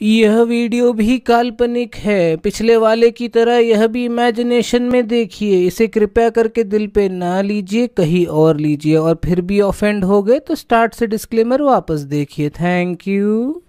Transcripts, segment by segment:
यह वीडियो भी काल्पनिक है। पिछले वाले की तरह यह भी इमेजिनेशन में देखिए। इसे कृपया करके दिल पे ना लीजिए, कहीं और लीजिए। और फिर भी ऑफेंड हो गए तो स्टार्ट से डिस्क्लेमर वापस देखिए। Thank you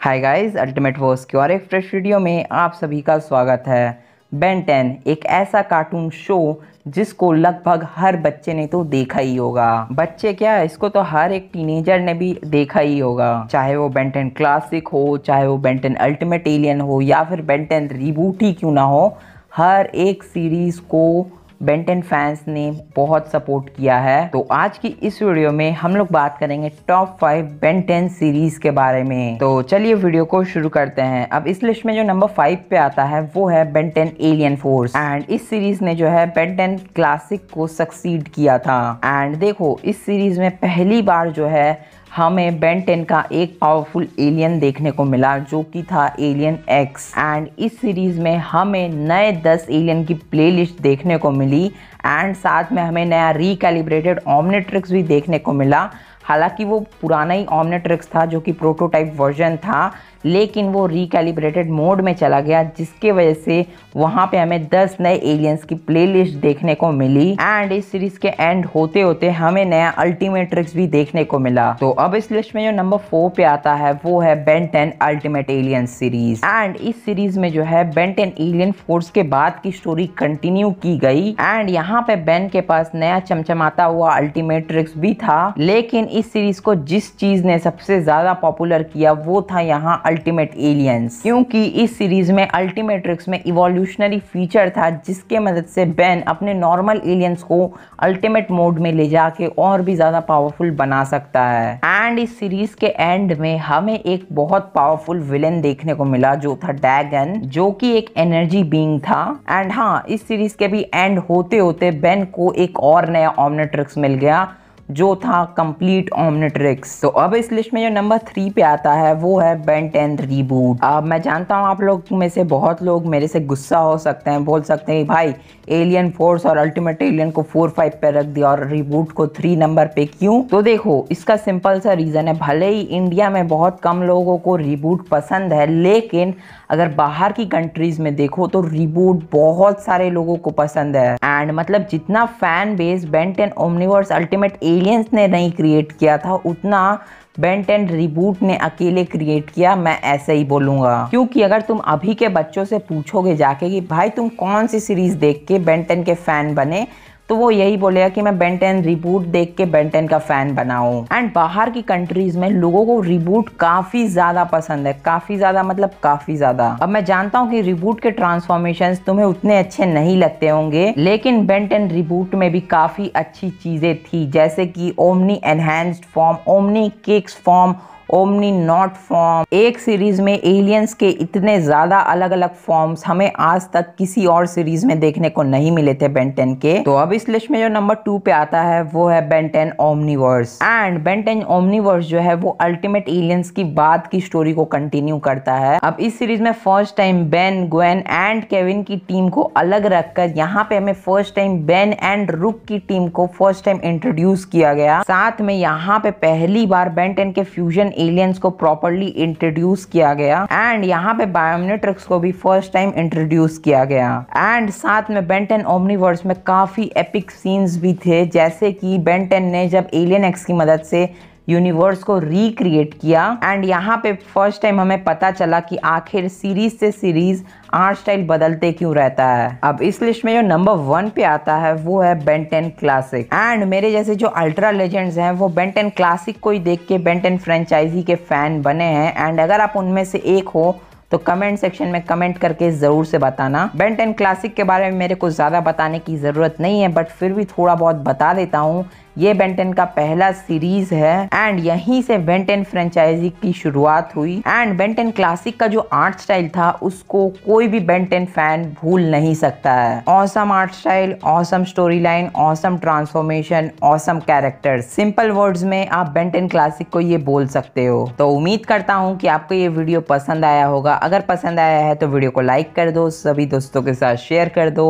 hi guys ultimate was की और एक फ्रेश वीडियो में आप सभी का स्वागत है। बेन टेन एक ऐसा कार्टून शो जिसको लगभग हर बच्चे ने तो देखा ही होगा। बच्चे क्या, इसको तो हर एक टीनेजर ने भी देखा ही होगा। चाहे वो बेंटेन क्लासिक हो, चाहे वो बेंटेन अल्टीमेट एलियन हो, या फिर बेंटेन रिबूट ही क्यों ना हो, हर एक सीरीज़ को बेंटन फैंस ने बहुत सपोर्ट किया है। तो आज की इस वीडियो में हम लोग बात करेंगे टॉप फाइव बेंटेन सीरीज़ के बारे में। तो चलिए वीडियो को शुरू करते हैं। अब इस लिस्ट में जो नंबर फाइव पे आता है, वो है Ben Ten alien force and इस सीरीज़ ने जो है बेंटेन क्लासिक को सक्सीड किया था। एंड देखो, इस सीरीज़ में पहली बार जो है हमें बेन टेन का एक पावरफुल एलियन देखने को मिला, जो कि था एलियन एक्स एंड इस सीरीज़ में हमें नए दस एलियन की प्लेलिस्ट देखने को मिली एंड साथ में हमें नया रिकैलिब्रेटेड ऑमनेट्रिक्स भी देखने को मिला। हालाँकि वो पुराना ही ऑमनेट्रिक्स था, जो कि प्रोटोटाइप वर्जन था लेकिन वो रिकैलिब्रेटेड मोड में चला गया, जिसके वजह से वहाँ पे हमें 10 नए एलियंस की प्लेलिस्ट देखने को मिली। एंड इस सीरीज़ के एंड होते होते हमें नया अल्टीमेट ट्रिक्स भी देखने को मिला। तो अब इस लिस्ट में जो नंबर फोर पे आता है, वो है Ben Ten ultimate alien series and इस सीरीज़ में जो है बेन टेन एलियन फोर्स के बाद की स्टोरी कंटिन्यू की गई। एंड यहाँ पे बेन के पास नया चमचमाता हुआ अल्टीमेट ट्रिक्स भी था। लेकिन इस सीरीज़ को जिस चीज़ ने सबसे ज़्यादा पॉपुलर किया, वो था यहाँ अल्टीमेट एलियंस क्योंकि इस सीरीज़ में अल्टीमेट ट्रिक्स में इवोल्यूशनरी फीचर था, जिसके मदद से बेन अपने नॉर्मल एलियंस को अल्टीमेट मोड में ले जाके और भी ज़्यादा पावरफुल बना सकता है। एंड इस सीरीज़ के एंड में हमें एक बहुत पावरफुल विलेन देखने को मिला, जो था डैगन जो कि एक एनर्जी बींग था। एंड हाँ इस सीरीज़ के भी एंड होते होते बेन को एक और नया ऑमनेट्रिक्स मिल गया जो था कंप्लीट ऑमनेट्रिक्स तो अब इस लिस्ट में जो नंबर थ्री पे आता है, वो है बेन टेन रीबूट अब मैं जानता हूँ आप लोग में से बहुत लोग मेरे से गुस्सा हो सकते हैं, बोल सकते हैं भाई एलियन फोर्स और अल्टीमेट एलियन को फोर फाइव पे रख दिया और रिबूट को थ्री नंबर पे क्यों? तो देखो, इसका सिंपल सा रीजन है। भले ही इंडिया में बहुत कम लोगों को रिबूट पसंद है, लेकिन अगर बाहर की कंट्रीज़ में देखो तो रिबूट बहुत सारे लोगों को पसंद है। एंड मतलब जितना fan base Ben Ten Omniverse ultimate aliens ने नहीं क्रिएट किया था, उतना बेंट एंड रिबूट ने अकेले क्रिएट किया, मैं ऐसे ही बोलूँगा। क्योंकि अगर तुम अभी के बच्चों से पूछोगे जाके कि, भाई तुम कौन सी सीरीज़ देख के बेंटन के फ़ैन बने? तो वो यही बोलेगा कि मैं बेंटेन रिबूट देख के बेंटेन का फ़ैन बनाऊँ। एंड बाहर की कंट्रीज़ में लोगों को रिबूट काफ़ी ज़्यादा पसंद है। काफ़ी ज़्यादा मतलब काफ़ी ज़्यादा। अब मैं जानता हूँ कि रिबूट के ट्रांसफॉर्मेशन तुम्हें उतने अच्छे नहीं लगते होंगे, लेकिन बेंटेन रिबूट में भी काफ़ी अच्छी चीज़ें थी, जैसे कि omni enhanced form omni Kix form omni naut form एक सीरीज़ में एलियंस के इतने ज़्यादा अलग अलग फॉर्म्स हमें आज तक किसी और सीरीज़ में देखने को नहीं मिले थे बेंटेन के। तो अब इस लिस्ट में जो नंबर टू पे आता है, वो है Ben Ten Omniverse and Ben Ten Omniverse जो है, वो अल्टीमेट एलियंस की बाद की स्टोरी को कंटिन्यू करता है। अब इस सीरीज़ में first time Ben Gwen and Kevin की टीम को अलग रखकर यहाँ पे हमें फ़र्स्ट टाइम बेन एंड रुक की टीम को फ़र्स्ट टाइम इंट्रोड्यूस किया गया। साथ में यहाँ पे पहली बार बेंटेन के फ्यूजन एलियंस को प्रॉपरली इंट्रोड्यूस किया गया। एंड यहाँ पे बायोमेट्रिक्स को भी फ़र्स्ट टाइम इंट्रोड्यूस किया गया। एंड साथ में बेंटन ओमनीवर्स में काफ़ी एपिक सीन्स भी थे, जैसे कि बेंटन ने जब एलियन एक्स की मदद से यूनिवर्स को रिक्रिएट किया। एंड यहाँ पे फ़र्स्ट टाइम हमें पता चला कि आखिर सीरीज़ से सीरीज़ आर्ट स्टाइल बदलते क्यों रहता है। अब इस लिस्ट में जो नंबर वन पे आता है, वो है बेंटेन क्लासिक एंड मेरे जैसे जो अल्ट्रा लेजेंड्स हैं, वो बेंटेन क्लासिक को ही देख के बेंटेन फ्रेंचाइजी के फ़ैन बने हैं। एंड अगर आप उनमें से एक हो तो कमेंट सेक्शन में कमेंट करके ज़रूर से बताना। बेंटेन क्लासिक के बारे में मेरे को ज़्यादा बताने की ज़रूरत नहीं है बट फिर भी थोड़ा बहुत बता देता हूँ ये बेंटेन का पहला सीरीज़ है एंड यहीं से बेंटेन फ्रेंचाइजी की शुरुआत हुई। एंड बेंटेन क्लासिक का जो आर्ट स्टाइल था, उसको कोई भी बेंटेन फ़ैन भूल नहीं सकता है। Awesome art style awesome story line awesome transformation awesome character simple words में आप बेंटेन क्लासिक को ये बोल सकते हो। तो उम्मीद करता हूँ कि आपको ये वीडियो पसंद आया होगा। अगर पसंद आया है तो वीडियो को लाइक कर दो, सभी दोस्तों के साथ शेयर कर दो।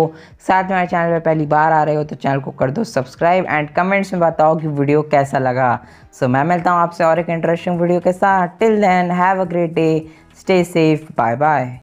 साथ में चैनल पर पहली बार आ रहे हो तो चैनल को कर दो सब्सक्राइब एंड कमेंट्स में बताओ कि वीडियो कैसा लगा। सो so, मैं मिलता हूँ आपसे और एक इंटरेस्टिंग वीडियो के साथ। Till then have a great day stay safe bye bye